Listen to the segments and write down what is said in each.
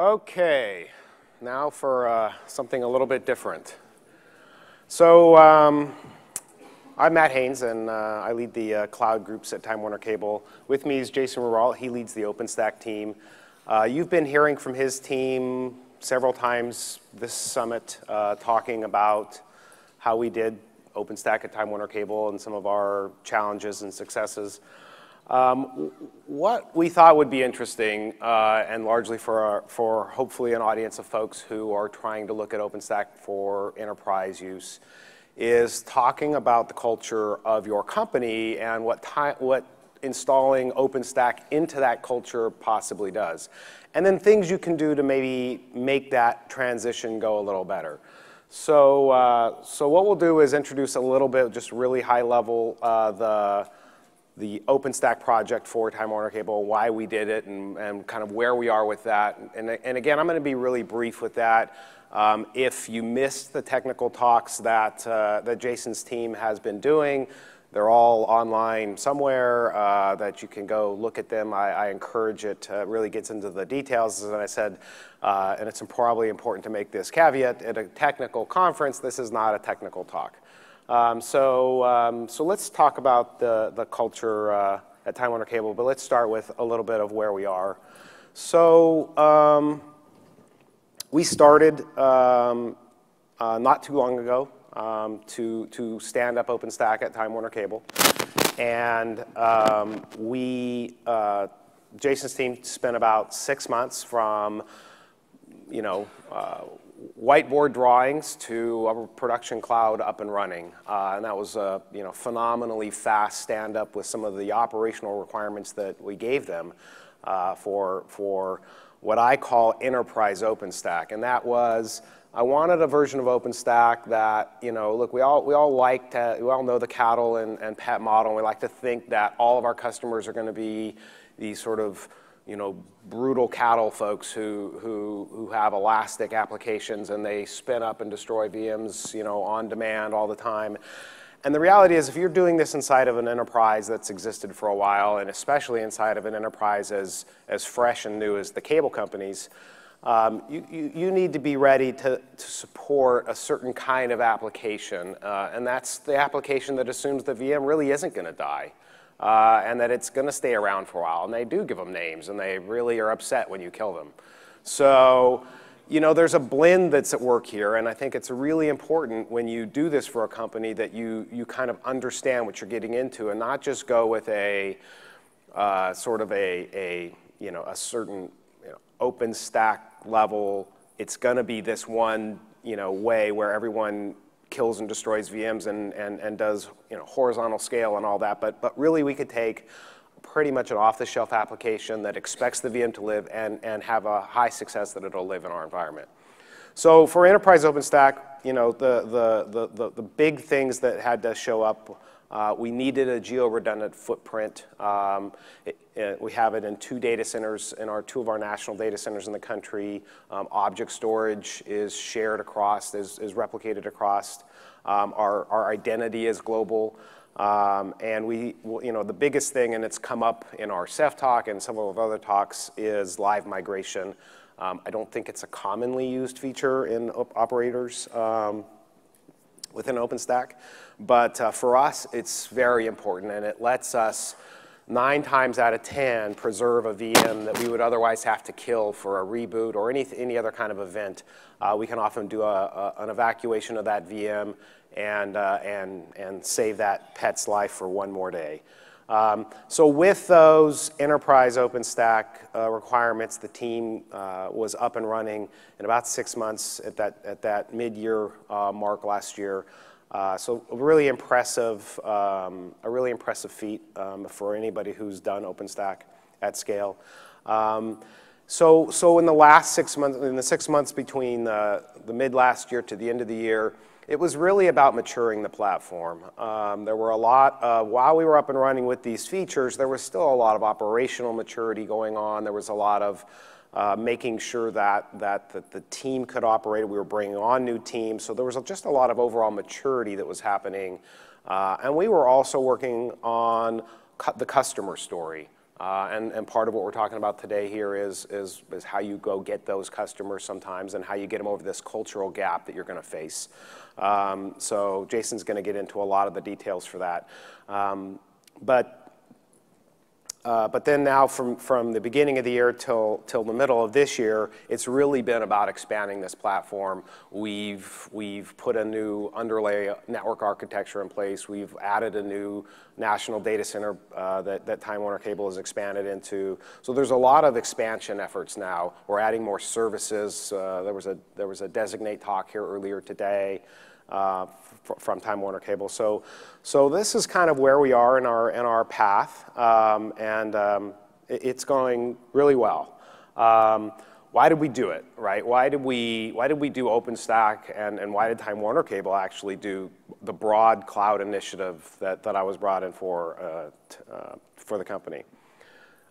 Okay, now for uh, something a little bit different. So um, I'm Matt Haines, and uh, I lead the uh, cloud groups at Time Warner Cable. With me is Jason Rouault. He leads the OpenStack team. Uh, you've been hearing from his team several times this summit, uh, talking about how we did OpenStack at Time Warner Cable and some of our challenges and successes. Um, what we thought would be interesting, uh, and largely for, hopefully an audience of folks who are trying to look at OpenStack for enterprise use, is talking about the culture of your company and what, what installing OpenStack into that culture possibly does. And then things you can do to maybe make that transition go a little better. So, uh, so what we'll do is introduce a little bit, just really high level, uh, the the OpenStack project for Time Warner Cable, why we did it, and, and kind of where we are with that. And, and again, I'm going to be really brief with that. Um, if you missed the technical talks that, uh, that Jason's team has been doing, they're all online somewhere uh, that you can go look at them. I, I, encourage it. Really gets into the details, as I said, uh, and it's probably important to make this caveat. At a technical conference, this is not a technical talk. Um, so, um, so let's talk about the, the culture uh, at Time Warner Cable, but let's start with a little bit of where we are. So um, we started um, uh, not too long ago um, to, to stand up OpenStack at Time Warner Cable. And um, we, uh, Jason's team spent about six months from, you know, uh, whiteboard drawings to a production cloud up and running. Uh, and that was a you know, phenomenally fast stand up with some of the operational requirements that we gave them uh, for, for what I call enterprise OpenStack. And that was, I wanted a version of OpenStack that, you know, look, we all, we all like to, we all know the cattle and, and pet model, and we like to think that all of our customers are going to be these sort of you know, brutal cattle folks who, who, who have elastic applications and they spin up and destroy VMs, you know, on demand all the time. And the reality is if you're doing this inside of an enterprise that's existed for a while, and especially inside of an enterprise as, as fresh and new as the cable companies, um, you, you, you, need to be ready to, to support a certain kind of application. Uh, and that's the application that assumes the VM really isn't going to die uh, and that it's going to stay around for a while. And they do give them names, and they really are upset when you kill them. So, you know, there's a blend that's at work here, and I think it's really important when you do this for a company that you, you kind of understand what you're getting into and not just go with a uh, sort of a, a, you know, a certain you know, open stack level. It's going to be this one, you know, way where everyone kills and destroys VMs and, and, and does you know, horizontal scale and all that, but, but really we could take pretty much an off-the-shelf application that expects the VM to live and, and have a high success that it'll live in our environment. So for enterprise OpenStack, you know, the, the, the, the, the big things that had to show up, uh, we needed a geo-redundant footprint. Um, it, it, we have it in two data centers, in our two of our national data centers in the country. Um, object storage is shared across, is, is replicated across. Um, our, our identity is global. Um, and we, you know, the biggest thing, and it's come up in our Ceph talk and several of other talks, is live migration. Um, I don't think it's a commonly used feature in op operators um, within OpenStack, but uh, for us, it's very important, and it lets us nine times out of 10 preserve a VM that we would otherwise have to kill for a reboot or any, any other kind of event. Uh, we can often do a, a, an evacuation of that VM and, uh, and, and save that pet's life for one more day. Um, so with those enterprise OpenStack uh, requirements, the team uh, was up and running in about six months at that, at that mid-year uh, mark last year. Uh, so a really impressive, um, a really impressive feat um, for anybody who's done OpenStack at scale. Um, so, so in the last six months, in the six months between the, the mid last year to the end of the year, it was really about maturing the platform. Um, there were a lot, of, while we were up and running with these features, there was still a lot of operational maturity going on. There was a lot of uh, making sure that, that, that the team could operate. We were bringing on new teams. So there was just a lot of overall maturity that was happening. Uh, and we were also working on cu the customer story. Uh, and, and part of what we're talking about today here is, is, is how you go get those customers sometimes and how you get them over this cultural gap that you're going to face. Um, so Jason's going to get into a lot of the details for that. Um, but uh, but then now from, from the beginning of the year till, till the middle of this year, it's really been about expanding this platform. We've, we've put a new underlay network architecture in place. We've added a new national data center uh, that, that Time Warner Cable has expanded into. So there's a lot of expansion efforts now. We're adding more services. Uh, there, was a, there was a designate talk here earlier today uh, from Time Warner Cable. So, so this is kind of where we are in our, in our path, um, and um, it, it's going really well. Um, why did we do it, right? Why did we, why did we do OpenStack, and, and why did Time Warner Cable actually do the broad cloud initiative that, that I was brought in for, uh, uh, for the company?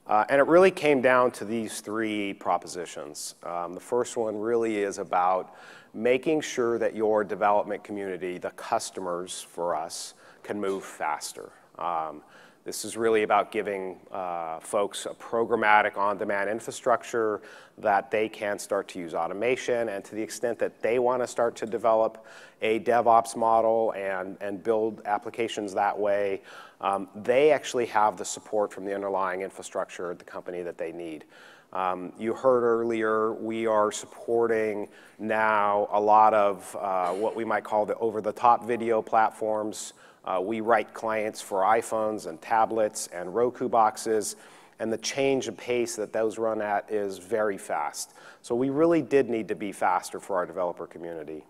Uh, and it really came down to these three propositions. Um, the first one really is about making sure that your development community, the customers for us, can move faster. Um, this is really about giving uh, folks a programmatic on-demand infrastructure that they can start to use automation, and to the extent that they want to start to develop a DevOps model and, and build applications that way, um, they actually have the support from the underlying infrastructure at the company that they need. Um, you heard earlier, we are supporting now a lot of uh, what we might call the over-the-top video platforms. Uh, we write clients for iPhones and tablets and Roku boxes, and the change of pace that those run at is very fast. So we really did need to be faster for our developer community.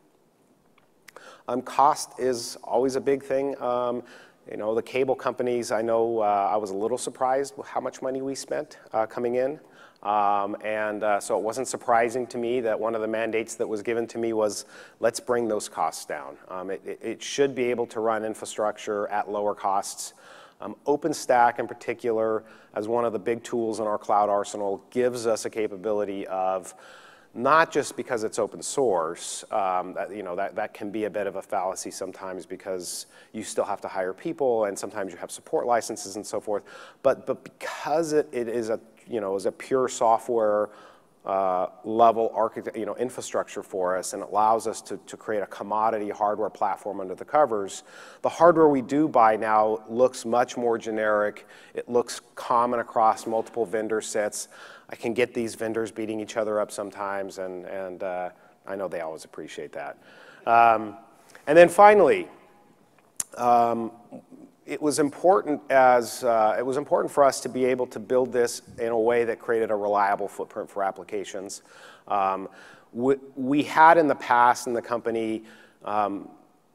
Um, cost is always a big thing. Um, you know, the cable companies, I know uh, I was a little surprised how much money we spent uh, coming in. Um, and uh, so it wasn't surprising to me that one of the mandates that was given to me was let's bring those costs down. Um, it, it, should be able to run infrastructure at lower costs. Um, OpenStack, in particular, as one of the big tools in our cloud arsenal, gives us a capability of not just because it's open source, um, that, you know, that, that can be a bit of a fallacy sometimes because you still have to hire people and sometimes you have support licenses and so forth, but, but because it, it is a you know, is a pure software uh, level architect, you know, infrastructure for us and allows us to, to create a commodity hardware platform under the covers. The hardware we do buy now looks much more generic. It looks common across multiple vendor sets. I can get these vendors beating each other up sometimes, and, and uh, I know they always appreciate that. Um, and then finally, um, it was important as uh, it was important for us to be able to build this in a way that created a reliable footprint for applications. Um, we, we, had in the past in the company um,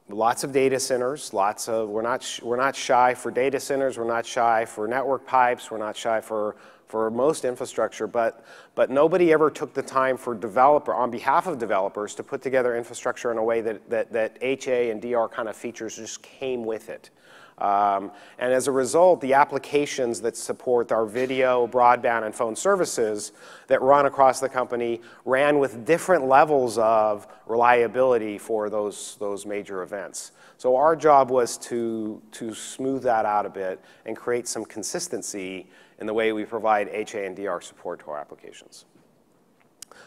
lots of data centers, lots of we're not we're not shy for data centers, we're not shy for network pipes, we're not shy for for most infrastructure, but but nobody ever took the time for developer on behalf of developers to put together infrastructure in a way that that, that HA and DR kind of features just came with it. Um, and as a result, the applications that support our video, broadband, and phone services that run across the company ran with different levels of reliability for those, those major events. So our job was to, to smooth that out a bit and create some consistency in the way we provide HA and DR support to our applications.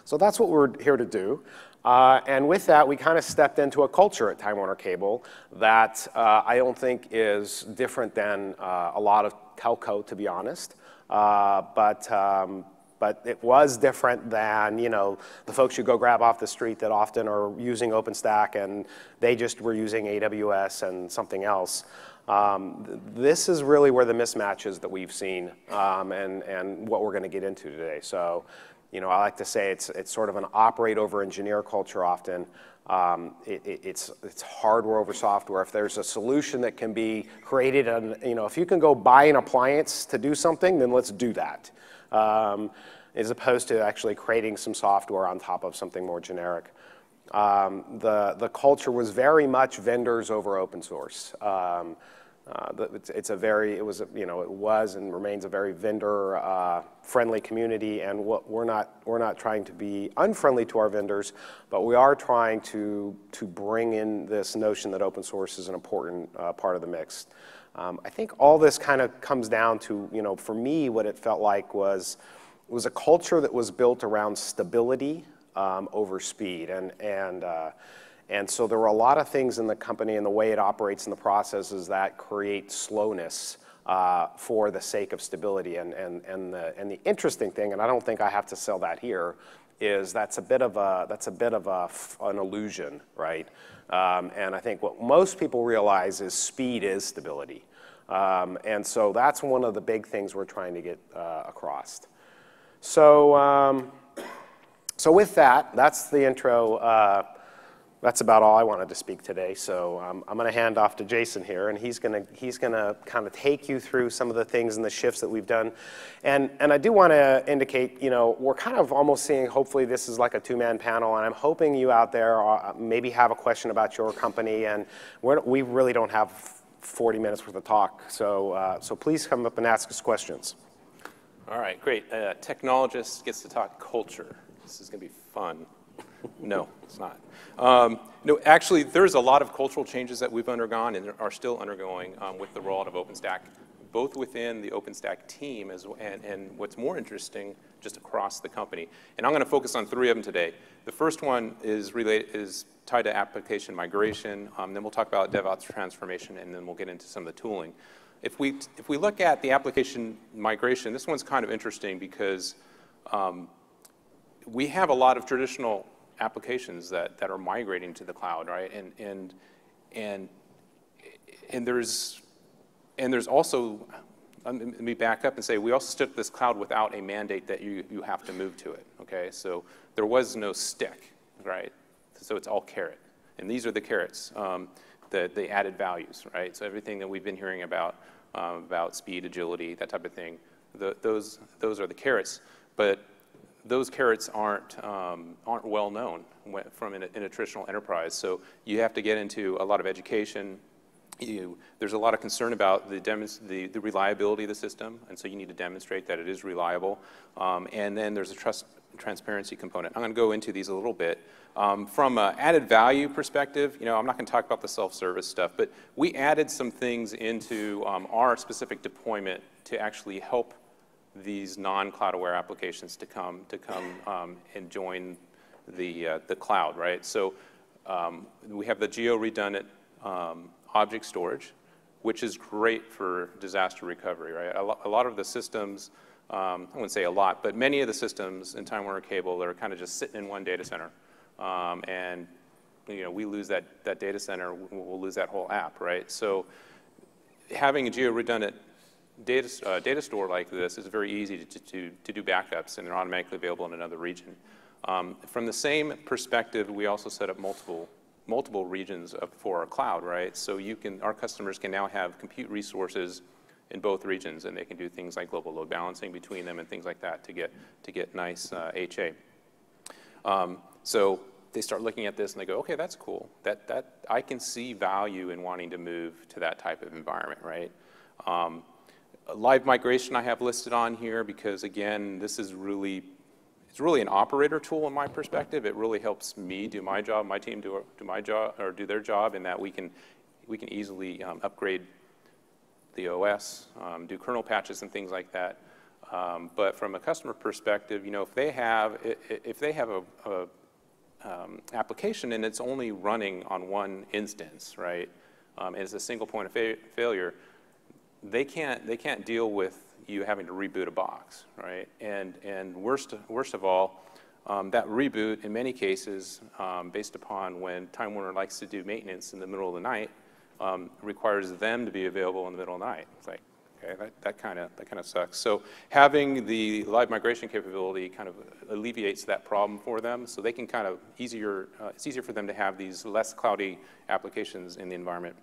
So that's what we're here to do. Uh, and with that, we kind of stepped into a culture at Time Warner Cable that uh, I don't think is different than uh, a lot of telco, to be honest. Uh, but, um, but it was different than you know the folks you go grab off the street that often are using OpenStack and they just were using AWS and something else. Um, this is really where the mismatches that we've seen um, and, and what we're going to get into today. So you know, I like to say it's, it's sort of an operate over engineer culture often. Um, it, it, it's, it's hardware over software. If there's a solution that can be created, and you know, if you can go buy an appliance to do something, then let's do that. Um, as opposed to actually creating some software on top of something more generic. Um, the, the culture was very much vendors over open source. Uh, it's, it's, a very, it was, a, you know, it was and remains a very vendor-friendly uh, community, and what, we're not, we're not trying to be unfriendly to our vendors, but we are trying to, to bring in this notion that open source is an important uh, part of the mix. Um, I think all this kind of comes down to, you know, for me, what it felt like was was a culture that was built around stability um, over speed, and and uh, and so there are a lot of things in the company and the way it operates in the processes that create slowness. Uh, for the sake of stability. And, and, and, the, and the interesting thing, and I don't think I have to sell that here, is that's a bit of a that's a bit of a, an illusion, right? Um, and I think what most people realize is speed is stability, um, and so that's one of the big things we're trying to get uh, across. So, um, so with that, that's the intro. Uh, that's about all I wanted to speak today. So um, I'm going to hand off to Jason here, and he's going to he's going to kind of take you through some of the things and the shifts that we've done. And and I do want to indicate, you know, we're kind of almost seeing. Hopefully, this is like a two-man panel, and I'm hoping you out there are, maybe have a question about your company, and we're, we really don't have 40 minutes worth of talk. So uh, so please come up and ask us questions. All right, great. Uh, technologist gets to talk culture. This is going to be fun no, it's not. Um, no, actually, there's a lot of cultural changes that we've undergone and are still undergoing um, with the rollout of OpenStack, both within the OpenStack team as, and, and what's more interesting, just across the company. And I'm going to focus on three of them today. The first one is, related, is tied to application migration. Um, then we'll talk about DevOps transformation, and then we'll get into some of the tooling. If we, if we look at the application migration, this one's kind of interesting because um, we have a lot of traditional applications that, that are migrating to the cloud, right? And, and, and, and, there's, and there's also, let me back up and say, we also stood this cloud without a mandate that you, you have to move to it, okay? So there was no stick, right? So it's all carrot. And these are the carrots, um, the, the added values, right? So everything that we've been hearing about, um, about speed, agility, that type of thing, the, those, those are the carrots. But those carrots aren't, um, aren't well known from in a, in a, traditional enterprise. So you have to get into a lot of education. You, there's a lot of concern about the, the, the, reliability of the system, and so you need to demonstrate that it is reliable. Um, and then there's a trust transparency component. I'm going to go into these a little bit. Um, from an added value perspective, you know, I'm not going to talk about the self-service stuff, but we added some things into um, our specific deployment to actually help these non-cloud aware applications to come to come um, and join the uh, the cloud, right? So um, we have the geo redundant um, object storage, which is great for disaster recovery, right? A, lo a lot of the systems, um, I wouldn't say a lot, but many of the systems in Time Warner Cable that are kind of just sitting in one data center, um, and you know we lose that that data center, we'll lose that whole app, right? So having a geo redundant data, uh, data store like this is very easy to, to, to do backups, and they're automatically available in another region. Um, from the same perspective, we also set up multiple multiple regions for our cloud, right? So you can, our customers can now have compute resources in both regions, and they can do things like global load balancing between them and things like that to get to get nice uh, HA. Um, so they start looking at this and they go, okay, that's cool. That that I can see value in wanting to move to that type of environment, right? Um, live migration I have listed on here because again, this is really, it's really an operator tool in my perspective. It really helps me do my job, my team do, do my job, or do their job in that we can, we can easily um, upgrade the OS, um, do kernel patches and things like that. Um, but from a customer perspective, you know, if they have, if they have a, a um, application and it's only running on one instance, right, um, and it's a single point of fa failure, they can't, they can't deal with you having to reboot a box, right? And, and worst, worst of all, um, that reboot, in many cases, um, based upon when Time Warner likes to do maintenance in the middle of the night, um, requires them to be available in the middle of the night. It's like, okay, that, kind of that kind of sucks. So having the live migration capability kind of alleviates that problem for them, so they can kind of easier. Uh, it's easier for them to have these less cloudy applications in the environment.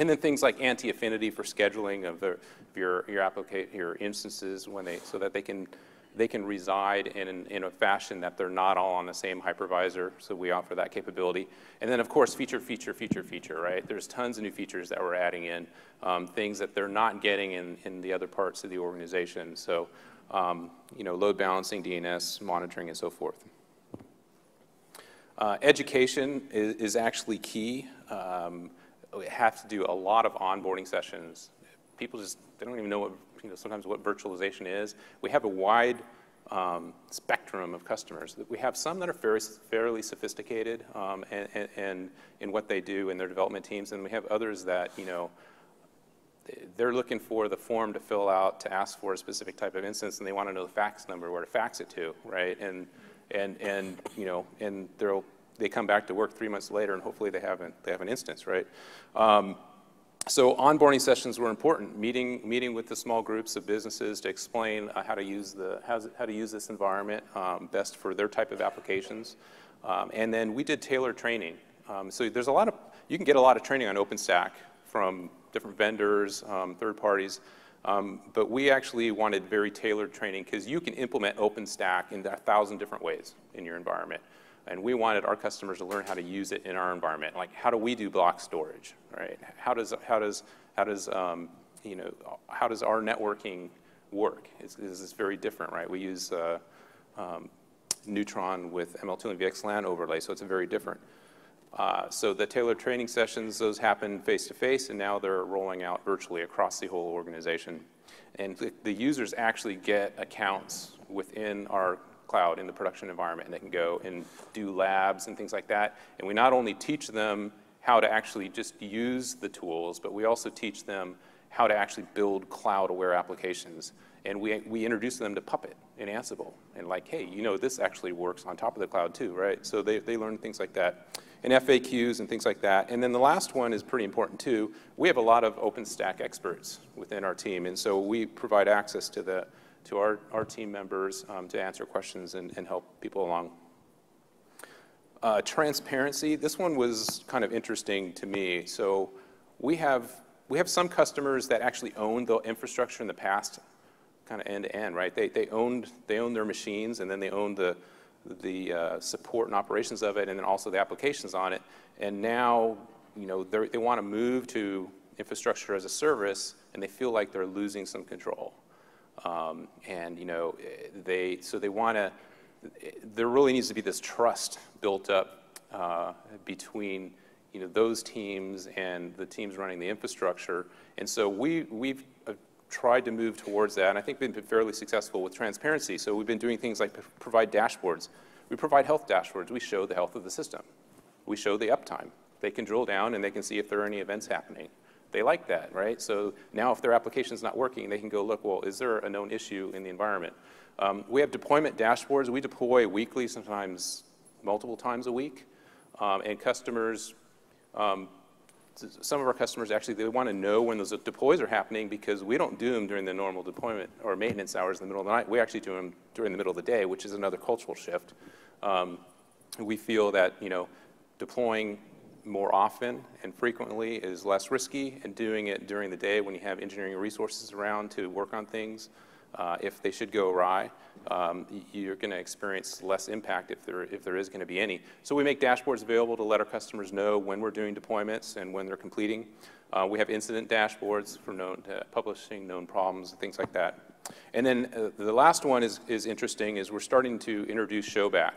And then things like anti-affinity for scheduling of, the, your, your, applica- your instances when they, so that they can, they can reside in, in a fashion that they're not all on the same hypervisor, so we offer that capability. And then of course, feature, feature, feature, feature, right? There's tons of new features that we're adding in, um, things that they're not getting in, in the other parts of the organization. So, um, you know, load balancing, DNS, monitoring, and so forth. Uh, education is, is, actually key. Um, have to do a lot of onboarding sessions people just, they don't even know what, you know, sometimes what virtualization is. We have a wide um, spectrum of customers. We have some that are fairly, fairly sophisticated um, and, and, and, in what they do in their development teams, and we have others that, you know, they're looking for the form to fill out to ask for a specific type of instance, and they want to know the fax number where to fax it to, right? And and and you know, and they'll they come back to work three months later, and hopefully they have an they have an instance, right? Um, so onboarding sessions were important. Meeting meeting with the small groups of businesses to explain uh, how to use the how, how to use this environment um, best for their type of applications, um, and then we did tailored training. Um, so there's a lot of you can get a lot of training on OpenStack from different vendors, um, third parties. Um, but we actually wanted very tailored training because you can implement OpenStack in a thousand different ways in your environment. And we wanted our customers to learn how to use it in our environment. Like, how do we do block storage, right? How does, how does, how does, um, you know, how does our networking work? It's, it's very different, right? We use uh, um, Neutron with ML2 and VXLAN overlay, so it's very different. Uh, so the tailored training sessions, those happen face-to-face, and now they're rolling out virtually across the whole organization. And the, the, users actually get accounts within our cloud in the production environment, and they can go and do labs and things like that. And we not only teach them how to actually just use the tools, but we also teach them how to actually build cloud-aware applications. And we, we introduce them to Puppet and Ansible, and like, hey, you know, this actually works on top of the cloud too, right? So they, they learn things like that and FAQs and things like that. And then the last one is pretty important too. We have a lot of OpenStack experts within our team, and so we provide access to, the, to our, our team members um, to answer questions and, and help people along. Uh, transparency, this one was kind of interesting to me. So we have, we have some customers that actually owned the infrastructure in the past, kind of end to end, right? They, they, owned, they owned their machines and then they owned the, the uh, support and operations of it, and then also the applications on it. And now, you know, they want to move to infrastructure as a service, and they feel like they're losing some control. Um, and you know, they so they want to. There really needs to be this trust built up uh, between you know those teams and the teams running the infrastructure. And so we we've uh, tried to move towards that, and I think we've been fairly successful with transparency. So we've been doing things like provide dashboards. We provide health dashboards. We show the health of the system. We show the uptime. They can drill down and they can see if there are any events happening. They like that, right? So now if their application is not working, they can go look, well, is there a known issue in the environment? Um, we have deployment dashboards. We deploy weekly, sometimes multiple times a week. Um, and customers um, some of our customers actually they want to know when those deploys are happening because we don't do them during the normal deployment or maintenance hours in the middle of the night. We actually do them during the middle of the day, which is another cultural shift. Um, we feel that you know deploying more often and frequently is less risky, and doing it during the day when you have engineering resources around to work on things uh, if they should go awry, um, you're going to experience less impact if there, if there is going to be any. So we make dashboards available to let our customers know when we're doing deployments and when they're completing. Uh, we have incident dashboards for known, uh, publishing known problems and things like that. And then uh, the last one is, is interesting is we're starting to introduce Showback,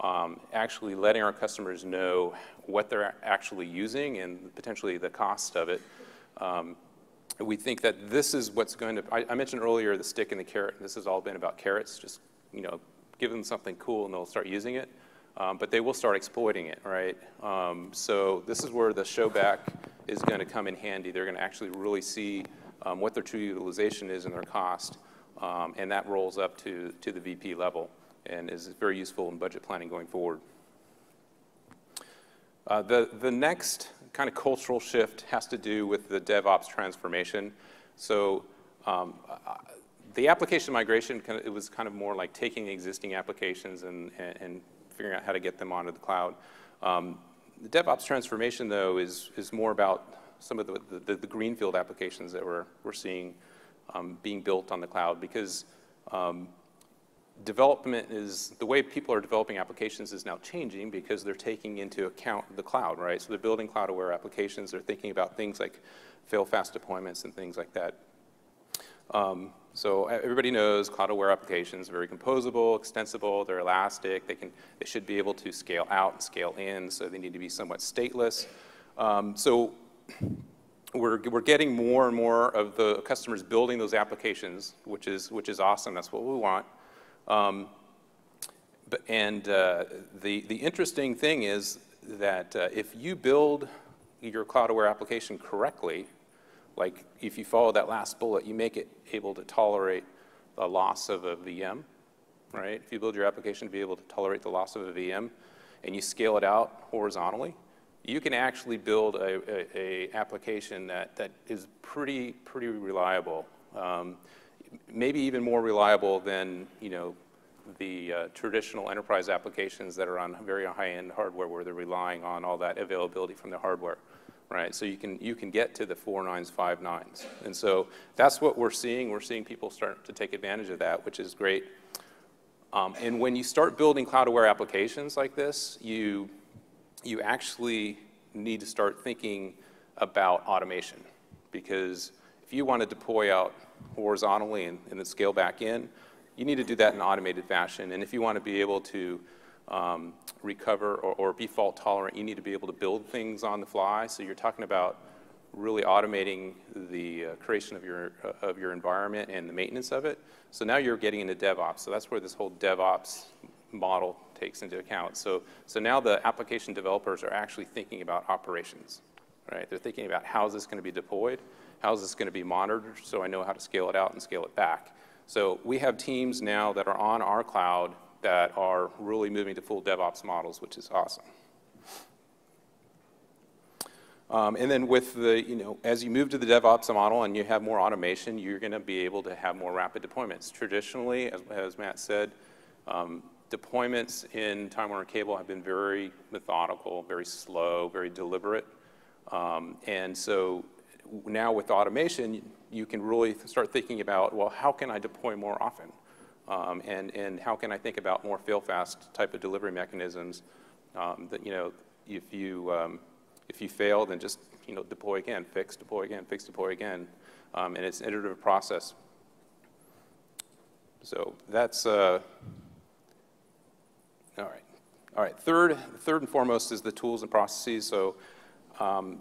um, actually letting our customers know what they're actually using and potentially the cost of it. Um, we think that this is what's going to, I, I, mentioned earlier the stick and the carrot. This has all been about carrots, just, you know, give them something cool and they'll start using it. Um, but they will start exploiting it, right? Um, so this is where the showback is going to come in handy. They're going to actually really see um, what their true utilization is and their cost. Um, and that rolls up to, to the VP level and is very useful in budget planning going forward. Uh, the, the next kind of cultural shift has to do with the DevOps transformation. So um, uh, the application migration, kind of, it was kind of more like taking existing applications and, and, and, figuring out how to get them onto the cloud. Um, the DevOps transformation, though, is, is more about some of the, the, the greenfield applications that we're, we're seeing um, being built on the cloud because um, development is, the way people are developing applications is now changing because they're taking into account the cloud, right? So they're building cloud-aware applications. They're thinking about things like fail-fast deployments and things like that. Um, so everybody knows cloud-aware applications, are very composable, extensible, they're elastic, they, can, they should be able to scale out and scale in, so they need to be somewhat stateless. Um, so we're, we're getting more and more of the customers building those applications, which is, which is awesome. That's what we want. Um, and uh, the, the interesting thing is that uh, if you build your cloud-aware application correctly, like if you follow that last bullet, you make it able to tolerate the loss of a VM, right? If you build your application to be able to tolerate the loss of a VM and you scale it out horizontally, you can actually build a, a, a application that, that is pretty, pretty reliable. Um, maybe even more reliable than, you know, the uh, traditional enterprise applications that are on very high-end hardware where they're relying on all that availability from the hardware right? So you can, you can get to the four nines, five nines. And so that's what we're seeing. We're seeing people start to take advantage of that, which is great. Um, and when you start building cloud-aware applications like this, you, you actually need to start thinking about automation. Because if you want to deploy out horizontally and, and then scale back in, you need to do that in an automated fashion. And if you want to be able to um, recover or, or, be fault tolerant, you need to be able to build things on the fly. So you're talking about really automating the uh, creation of your, uh, of your environment and the maintenance of it. So now you're getting into DevOps. So that's where this whole DevOps model takes into account. So, so now the application developers are actually thinking about operations, right? They're thinking about how is this going to be deployed? How is this going to be monitored so I know how to scale it out and scale it back? So we have teams now that are on our cloud that are really moving to full DevOps models, which is awesome. Um, and then with the, you know, as you move to the DevOps model and you have more automation, you're going to be able to have more rapid deployments. Traditionally, as, as Matt said, um, deployments in Time Warner Cable have been very methodical, very slow, very deliberate. Um, and so now with automation, you can really start thinking about, well, how can I deploy more often? Um, and, and how can I think about more fail-fast type of delivery mechanisms um, that, you know, if you, um, if you fail, then just, you know, deploy again, fix, deploy again, fix, deploy again. Um, and it's an iterative process. So that's, uh, all right. All right, third, third and foremost is the tools and processes. So um,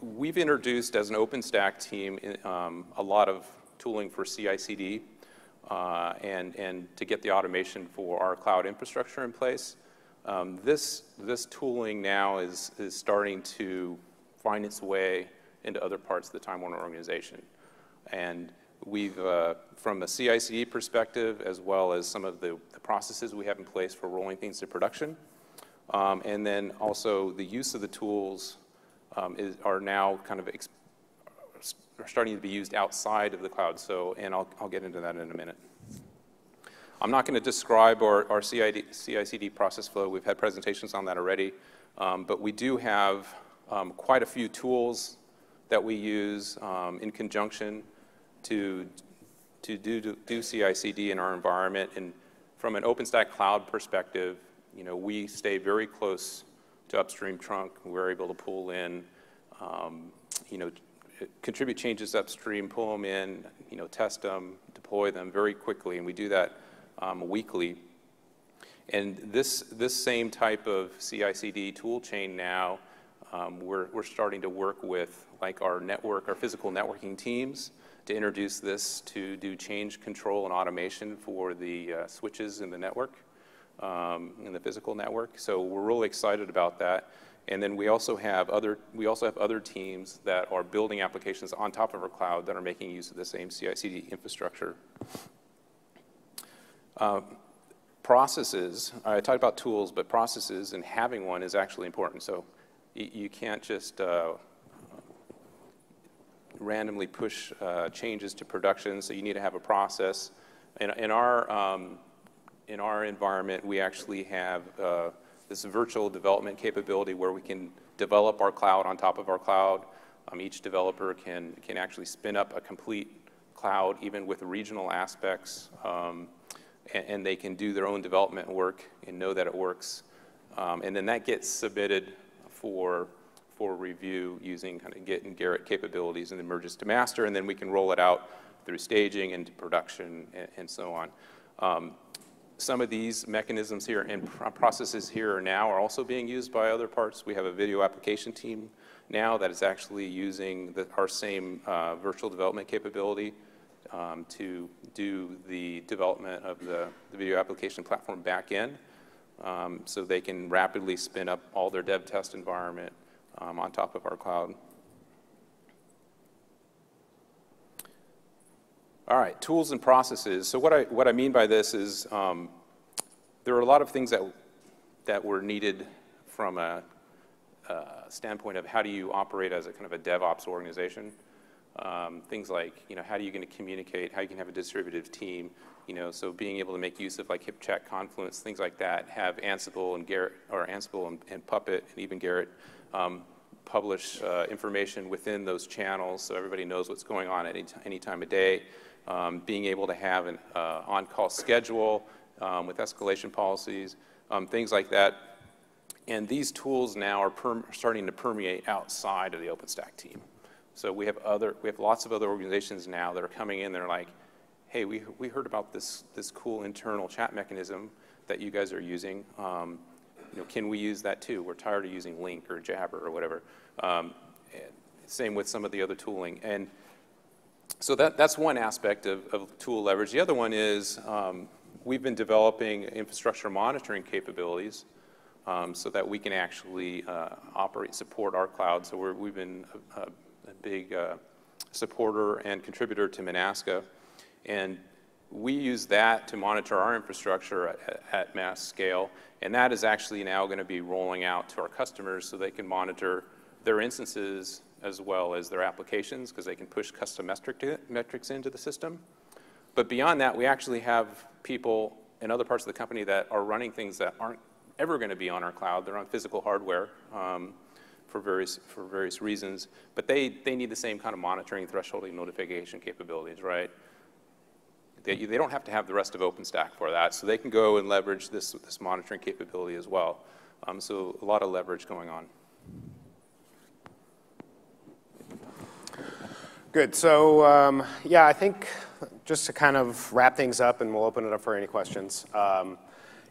we've introduced as an OpenStack team um, a lot of tooling for CI/CD uh, and, and to get the automation for our cloud infrastructure in place. Um, this, this tooling now is, is starting to find its way into other parts of the Time Warner organization. And we've, uh, from a CI/CD perspective, as well as some of the, the, processes we have in place for rolling things to production, um, and then also the use of the tools um, is, are now kind of are starting to be used outside of the cloud. So, and I'll, I'll get into that in a minute. I'm not going to describe our, our CI/CD process flow. We've had presentations on that already. Um, but we do have um, quite a few tools that we use um, in conjunction to, to do, to do CI/CD in our environment. And from an OpenStack cloud perspective, you know, we stay very close to upstream trunk. We're able to pull in, um, you know, contribute changes upstream, pull them in, you know, test them, deploy them very quickly, and we do that um, weekly. And this, this same type of CI/CD tool chain now, um, we're, we're starting to work with like our network, our physical networking teams to introduce this to do change control and automation for the uh, switches in the network, um, in the physical network. So we're really excited about that. And then we also have other, we also have other teams that are building applications on top of our cloud that are making use of the same CI/CD infrastructure. Uh, processes, I talked about tools, but processes and having one is actually important. So you can't just uh, randomly push uh, changes to production, so you need to have a process. In, in our, um, in our environment, we actually have uh, this virtual development capability where we can develop our cloud on top of our cloud. Um, each developer can, can actually spin up a complete cloud, even with regional aspects, um, and, and, they can do their own development work and know that it works. Um, and then that gets submitted for, for review using kind of Git and Gerrit capabilities and then merges to master, and then we can roll it out through staging into production and, and so on. Um, some of these mechanisms here and processes here now are also being used by other parts. We have a video application team now that is actually using the, our same uh, virtual development capability um, to do the development of the, the video application platform backend. Um, so they can rapidly spin up all their dev test environment um, on top of our cloud. All right, tools and processes. So what I, what I mean by this is um, there are a lot of things that, that were needed from a, a, standpoint of how do you operate as a kind of a DevOps organization. Um, things like, you know, how are you going to communicate, how you can have a distributed team, you know, so being able to make use of like HipChat, Confluence, things like that, have Ansible and Gerrit, or Ansible and, and Puppet and even Gerrit um, publish uh, information within those channels so everybody knows what's going on at any, any time of day. Um, being able to have an uh, on-call schedule um, with escalation policies, um, things like that. And these tools now are starting to permeate outside of the OpenStack team. So we have other, we have lots of other organizations now that are coming in. They're like, hey, we, we heard about this, this cool internal chat mechanism that you guys are using. Um, you know, can we use that too? We're tired of using Lync or Jabber or whatever. Um, same with some of the other tooling. And so that, that's one aspect of, of tool leverage. The other one is um, we've been developing infrastructure monitoring capabilities um, so that we can actually uh, operate, support our cloud. So we have been a, a, big uh, supporter and contributor to Monasca. And we use that to monitor our infrastructure at, at mass scale. And that is actually now going to be rolling out to our customers so they can monitor their instances as well as their applications because they can push custom metric metrics into the system. But beyond that, we actually have people in other parts of the company that are running things that aren't ever going to be on our cloud. They're on physical hardware um, for, various, for various reasons. But they, they need the same kind of monitoring, thresholding, notification capabilities, right? They, they don't have to have the rest of OpenStack for that. So they can go and leverage this, this monitoring capability as well. Um, so a lot of leverage going on. Good. So um, yeah, I think just to kind of wrap things up, and we'll open it up for any questions. Um,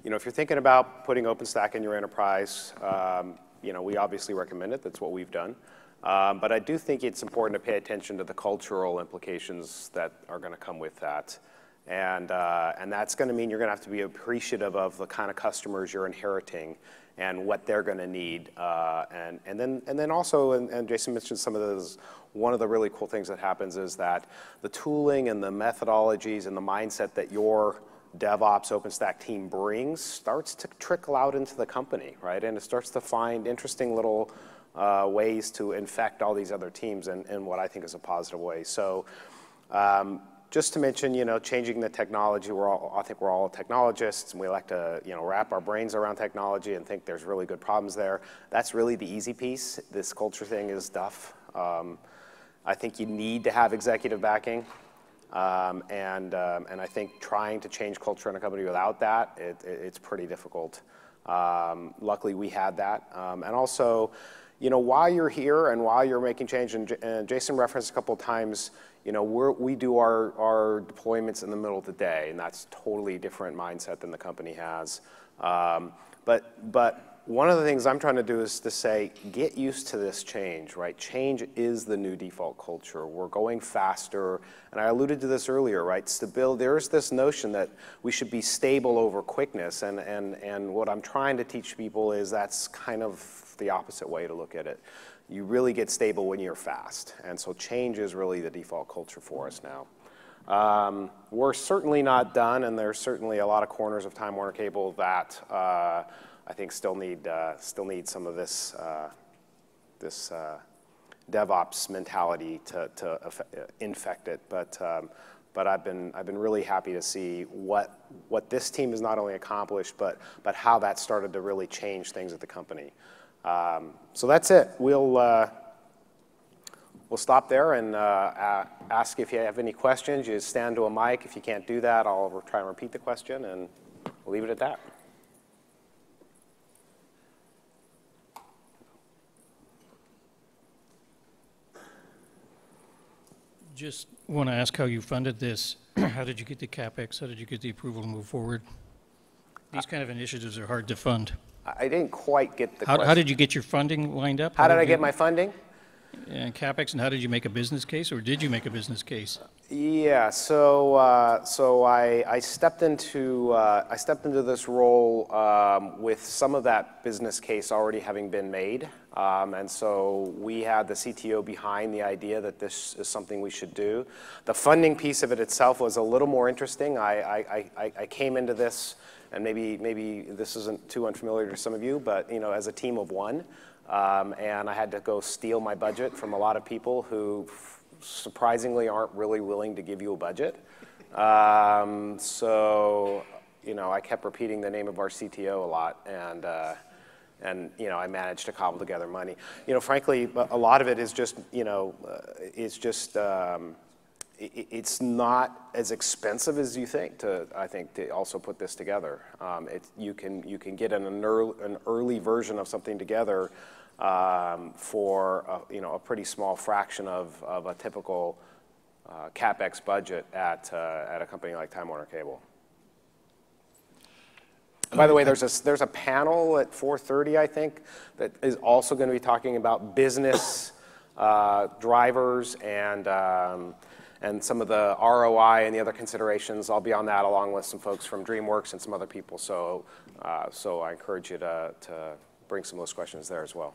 you know, if you're thinking about putting OpenStack in your enterprise, um, you know, we obviously recommend it. That's what we've done. Um, but I do think it's important to pay attention to the cultural implications that are going to come with that. And, uh, and that's going to mean you're going to have to be appreciative of the kind of customers you're inheriting and what they're going to need. Uh, and, and, then, and then also, and, and Jason mentioned some of those one of the really cool things that happens is that the tooling and the methodologies and the mindset that your DevOps OpenStack team brings starts to trickle out into the company, right? And it starts to find interesting little uh, ways to infect all these other teams in, in what I think is a positive way. So um, just to mention, you know, changing the technology, we're all, I think we're all technologists and we like to, you know, wrap our brains around technology and think there's really good problems there. That's really the easy piece. This culture thing is tough. Um, I think you need to have executive backing. Um, and, um, and I think trying to change culture in a company without that, it, it, it's pretty difficult. Um, luckily, we had that. Um, and also, you know, while you're here and while you're making change, and, and Jason referenced a couple times, you know, we do our, our deployments in the middle of the day, and that's totally different mindset than the company has. Um, but, but one of the things I'm trying to do is to say, get used to this change, right? Change is the new default culture. We're going faster, and I alluded to this earlier, right? Stability, there's this notion that we should be stable over quickness, and, and, and what I'm trying to teach people is that's kind of the opposite way to look at it. You really get stable when you're fast, and so change is really the default culture for us now. Um, we're certainly not done, and there's certainly a lot of corners of Time Warner Cable that uh, I think still need, uh, still need some of this, uh, this uh, DevOps mentality to, to infect it. But, um, but I've been, I've been really happy to see what, what this team has not only accomplished, but, but how that started to really change things at the company. Um, so that's it. We'll, uh, we'll stop there and uh, ask if you have any questions. You stand to a mic. If you can't do that, I'll try and repeat the question, and we'll leave it at that. Just want to ask how you funded this. how did you get the CapEx? How did you get the approval to move forward? These kind of initiatives are hard to fund. I I didn't quite get the How, how did you get your funding lined up? How did I you- get my funding? And CapEx, and how did you make a business case, or did you make a business case? Yeah, so uh, so I, I stepped into uh, I stepped into this role um, with some of that business case already having been made, um, and so we had the CTO behind the idea that this is something we should do. The funding piece of it itself was a little more interesting. I I, I, I came into this, and maybe maybe this isn't too unfamiliar to some of you, but you know, as a team of one, um, and I had to go steal my budget from a lot of people who surprisingly aren't really willing to give you a budget. Um, so, you know, I kept repeating the name of our CTO a lot, and uh, and you know, I managed to cobble together money. You know, frankly, a lot of it is just, you know, uh, is just. Um, it's not as expensive as you think to, I think, to also put this together. Um, it, you can you can get an, an early, an early version of something together um, for a, you know a pretty small fraction of, of a typical uh, capex budget at uh, at a company like Time Warner Cable. By the way, there's a there's a panel at 4:30 I think that is also going to be talking about business uh, drivers and. Um, and some of the ROI and the other considerations, I'll be on that along with some folks from DreamWorks and some other people. So, uh, so I encourage you to, to bring some of those questions there as well.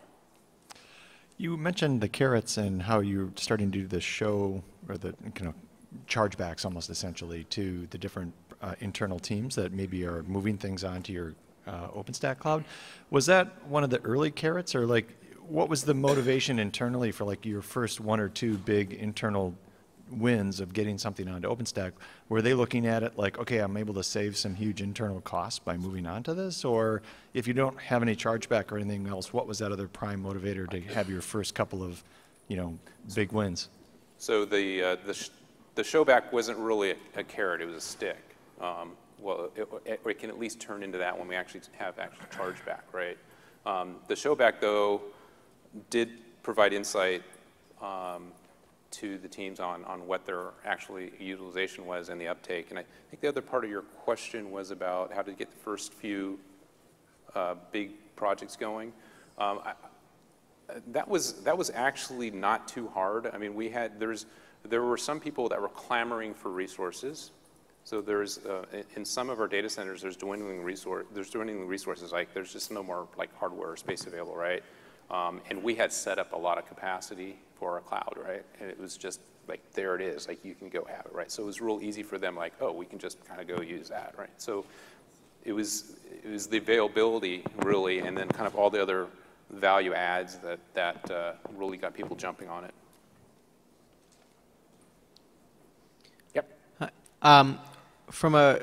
You mentioned the carrots and how you're starting to do the show or the kind of chargebacks almost essentially to the different uh, internal teams that maybe are moving things onto your uh, OpenStack cloud. Was that one of the early carrots or like what was the motivation internally for like your first one or two big internal wins of getting something onto OpenStack? Were they looking at it like, okay, I'm able to save some huge internal costs by moving on to this? Or if you don't have any chargeback or anything else, what was that other prime motivator to have your first couple of, you know, big wins? So the, uh, the, sh- the showback wasn't really a, a carrot, it was a stick. Um, well, it, it, it can at least turn into that when we actually have actual chargeback, right? Um, the showback, though, did provide insight um, to the teams on, on what their actually utilization was and the uptake. And I think the other part of your question was about how to get the first few uh, big projects going. Um, I, that was that was actually not too hard. I mean, we had there's there were some people that were clamoring for resources. So there's uh, in- some of our data centers there's dwindling resource there's dwindling resources like there's just no more like hardware or space available, right? Um, and we had set up a lot of capacity for our cloud, right? And it was just like there it is, like you can go have it, right? So it was real easy for them, like oh we can just kind of go use that, right? So it was it was the availability really, and then kind of all the other value adds that that uh, really got people jumping on it. Yep. Um, from a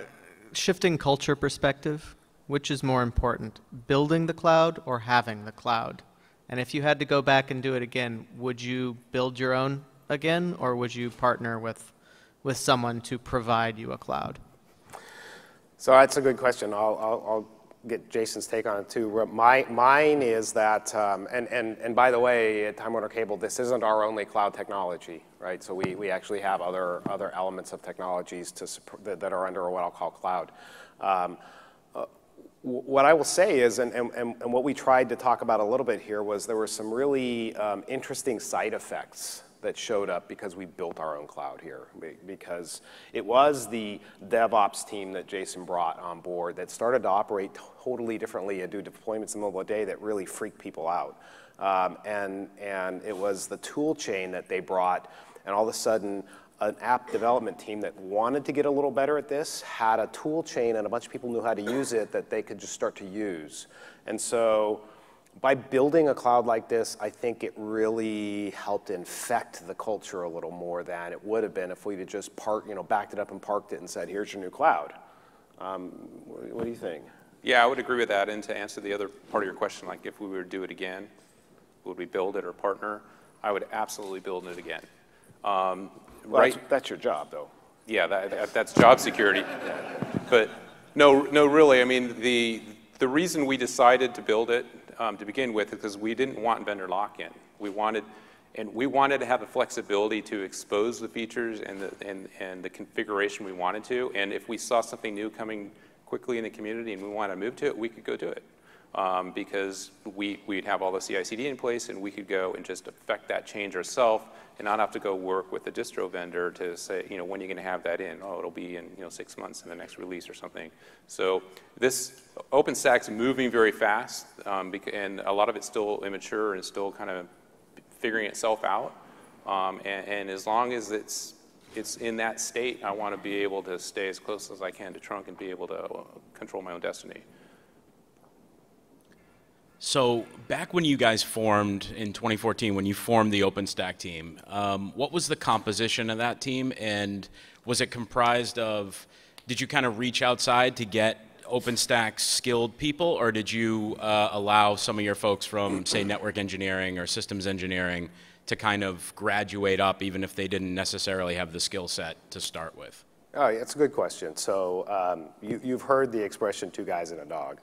shifting culture perspective, which is more important, building the cloud or having the cloud? And if you had to go back and do it again, would you build your own again, or would you partner with, with someone to provide you a cloud? So that's a good question. I'll, I'll, I'll get Jason's take on it too. My, mine is that, um, and, and, and by the way, at Time Warner Cable, this isn't our only cloud technology, right? So we, we actually have other, other elements of technologies to, that, are under what I'll call cloud. Um, what I will say is, and, and, and what we tried to talk about a little bit here was there were some really um, interesting side effects that showed up because we built our own cloud here. Because it was the DevOps team that Jason brought on board that started to operate totally differently and do deployments in the day that really freaked people out. Um, and, and it was the tool chain that they brought, and all of a sudden, an app development team that wanted to get a little better at this had a tool chain and a bunch of people knew how to use it that they could just start to use. And so by building a cloud like this, I think it really helped infect the culture a little more than it would have been if we'd have just parked, you know, backed it up and parked it and said, here's your new cloud. Um, what do you think? Yeah, I would agree with that. And to answer the other part of your question, like if we were to do it again, would we build it or partner? I would absolutely build it again. Um, Well, right? that's, that's your job, though. Yeah, that, that, that's job security. But no, no, really, I mean, the, the reason we decided to build it um, to begin with is because we didn't want vendor lock-in. We wanted, and we wanted to have the flexibility to expose the features and the, and, and the configuration we wanted to. And if we saw something new coming quickly in the community and we wanted to move to it, we could go do it. Um, because we, we'd have all the CI/CD in place, and we could go and just affect that change ourselves and not have to go work with the distro vendor to say, you know, when are you going to have that in? Oh, it'll be in, you know, six months in the next release or something. So this OpenStack's moving very fast, um, and a lot of it's still immature and still kind of figuring itself out. Um, and, and as long as it's it's in that state, I want to be able to stay as close as I can to trunk and be able to control my own destiny. So back when you guys formed in 2014, when you formed the OpenStack team, um, what was the composition of that team, and was it comprised of? Did you kind of reach outside to get OpenStack skilled people, or did you uh, allow some of your folks from, say, network engineering or systems engineering to kind of graduate up, even if they didn't necessarily have the skill set to start with? Oh, yeah, it's a good question. So um, you, you've heard the expression "two guys and a dog."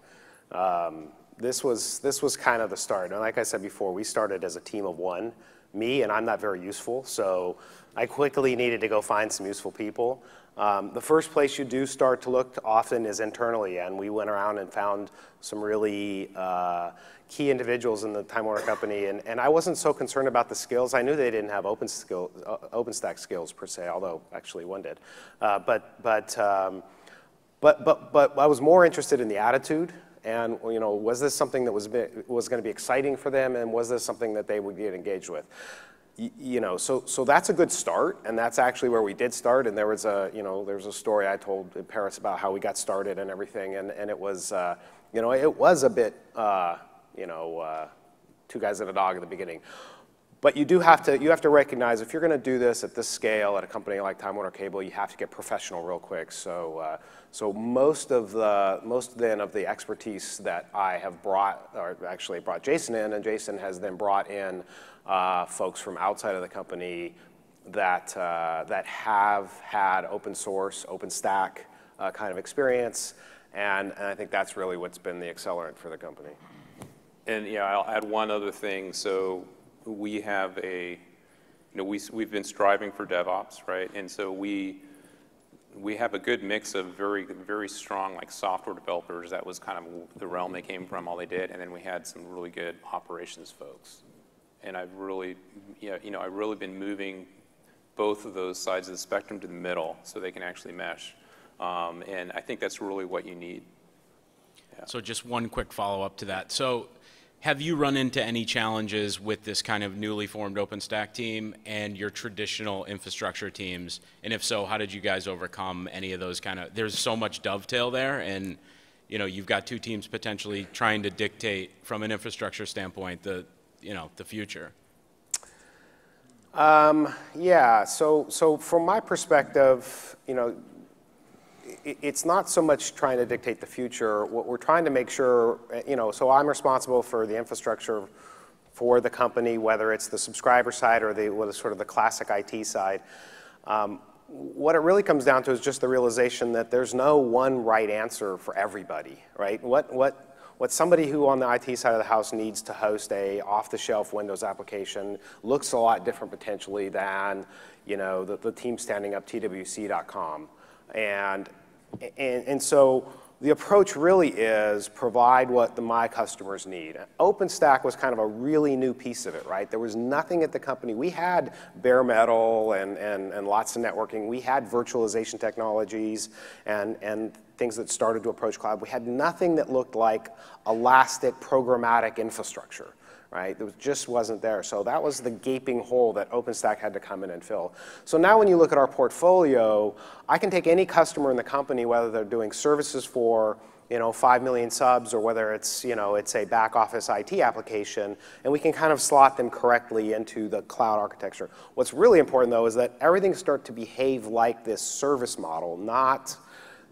Um, this was this was kind of the start. And like I said before, we started as a team of one. Me and I'm not very useful, so I quickly needed to go find some useful people. Um, the first place you do start to look often is internally, and we went around and found some really uh, key individuals in the Time Warner Company. And, and I wasn't so concerned about the skills. I knew they didn't have open skill, uh, OpenStack skills per se, although actually one did. Uh, but but um, but, but, but I was more interested in the attitude and, you know, was this something that was, was going to be exciting for them and was this something that they would get engaged with? You know, so, so that's a good start, and that's actually where we did start. And there was a, you know, there was a story I told in Paris about how we got started and everything, and, and it was, uh, you know, it was a bit, uh, you know, uh, two guys and a dog at the beginning. But you do have to, you have to recognize if you're going to do this at this scale at a company like Time Warner Cable, you have to get professional real quick. So, uh, so most of the, most then of the expertise that I have brought, or actually brought Jason in, and Jason has then brought in uh, folks from outside of the company that, uh, that have had open source, OpenStack uh, kind of experience. And, and I think that's really what's been the accelerant for the company. And yeah, I'll add one other thing. So we have a, you know, we, we've been striving for DevOps, right? And so we, we have a good mix of very, very strong like software developers. That was kind of the realm they came from, all they did. And then we had some really good operations folks. And I've really, you know, you know, I've really been moving both of those sides of the spectrum to the middle so they can actually mesh. Um, and I think that's really what you need. So just one quick follow-up to that. So have you run into any challenges with this kind of newly formed OpenStack team and your traditional infrastructure teams? And if so, how did you guys overcome any of those kind of, there's so much dovetail there and, you know, you've got two teams potentially trying to dictate from an infrastructure standpoint the, you know, the future. Um, yeah, so, so from my perspective, you know, it's not so much trying to dictate the future. What we're trying to make sure, uh, you know, so I'm responsible for the infrastructure for the company, whether it's the subscriber side or the what is sort of the classic IT side. Um, what it really comes down to is just the realization that there's no one right answer for everybody, right? What what what somebody who on the IT side of the house needs to host a off-the-shelf Windows application looks a lot different potentially than, you know, the, the team standing up TWC.com. And, and, and so the approach really is provide what the, my customers need. OpenStack was kind of a really new piece of it, right? There was nothing at the company. We had bare metal and, and, and lots of networking. We had virtualization technologies and, and things that started to approach cloud. We had nothing that looked like elastic programmatic infrastructure right? It just wasn't there. So that was the gaping hole that OpenStack had to come in and fill. So now when you look at our portfolio, I can take any customer in the company, whether they're doing services for you know, 5 million subs or whether it's, you know, it's a back office IT application, and we can kind of slot them correctly into the cloud architecture. What's really important though is that everything start to behave like this service model, not,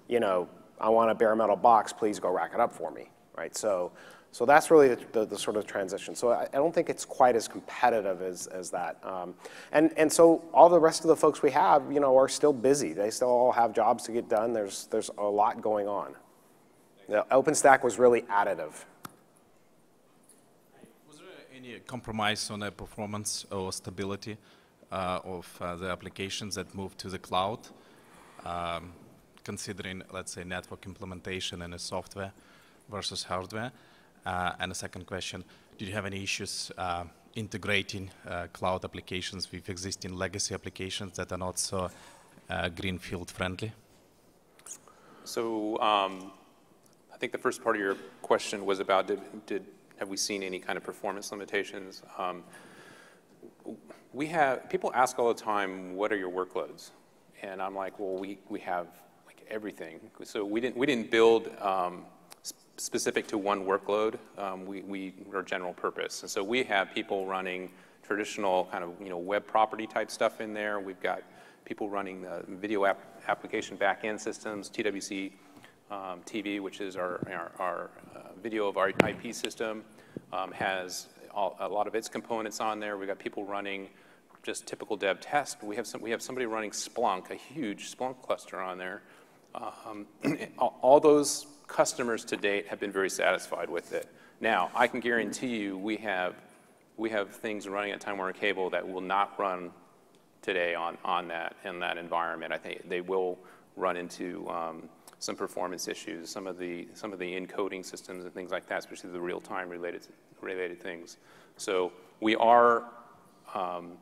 you know, I want a bare metal box, please go rack it up for me, right? So, so that's really the, the, the sort of transition. So I, I don't think it's quite as competitive as, as that. Um, and, and so all the rest of the folks we have, you know, are still busy. They still all have jobs to get done. There's, there's a lot going on. The OpenStack was really additive. Was there any compromise on the performance or stability uh, of uh, the applications that moved to the cloud, um, considering, let's say, network implementation and the software versus hardware? Uh, and the second question, do you have any issues uh, integrating uh, cloud applications with existing legacy applications that are not so greenfield friendly? So um, I think the first part of your question was about did, did have we seen any kind of performance limitations? Um, we have people ask all the time, what are your workloads? And I'm like, well, we, we have like everything. So we didn't we didn't build um, specific to one workload. Um, we we are general purpose, and so we have people running traditional kind of you know web property type stuff in there. We've got people running the video app, application backend systems, TWC um, TV, which is our, our, our uh, video of our IP system, um, has all, a lot of its components on there. We've got people running just typical dev test. We have, some, we have somebody running Splunk, a huge Splunk cluster on there. Um, all, all those customers to date have been very satisfied with it. Now, I can guarantee you we have, we have things running at Time Warner Cable that will not run today on, on that, in that environment. I think they will run into um, some performance issues, some of the, some of the encoding systems and things like that, especially the real-time related, related things. So we are, um,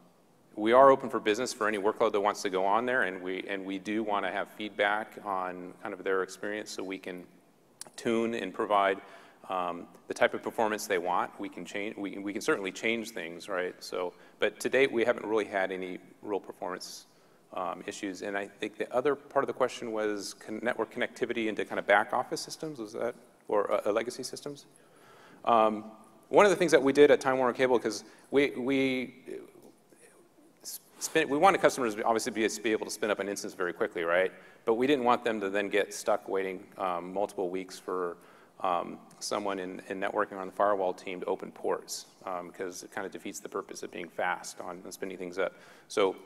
we are open for business for any workload that wants to go on there, and we, and we do want to have feedback on kind of their experience so we can tune and provide um, the type of performance they want. We can change. We, we can certainly change things, right? So, but to date, we haven't really had any real performance um, issues. And I think the other part of the question was con network connectivity into kind of back office systems. Was that or uh, legacy systems? Um, one of the things that we did at Time Warner Cable because we we spin, we wanted customers obviously be, be able to spin up an instance very quickly, right? But we didn't want them to then get stuck waiting um, multiple weeks for um, someone in, in, networking on the firewall team to open ports because um, it kind of defeats the purpose of being fast on, spinning things up. So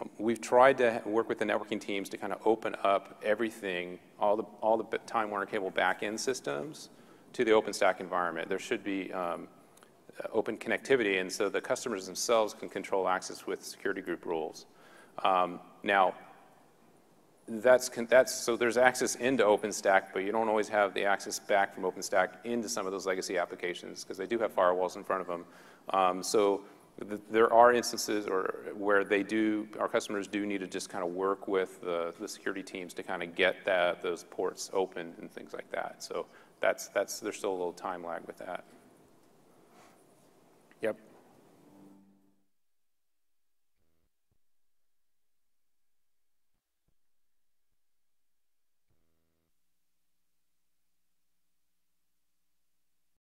um, we've tried to work with the networking teams to kind of open up everything, all the, all the Time Warner Cable backend systems to the OpenStack environment. There should be um, open connectivity, and so the customers themselves can control access with security group rules. Um, now, that's, that's, so there's access into OpenStack, but you don't always have the access back from OpenStack into some of those legacy applications because they do have firewalls in front of them. Um, so th there are instances or where they do, our customers do need to just kind of work with the, the security teams to kind of get that, those ports open and things like that. So that's, that's, there's still a little time lag with that.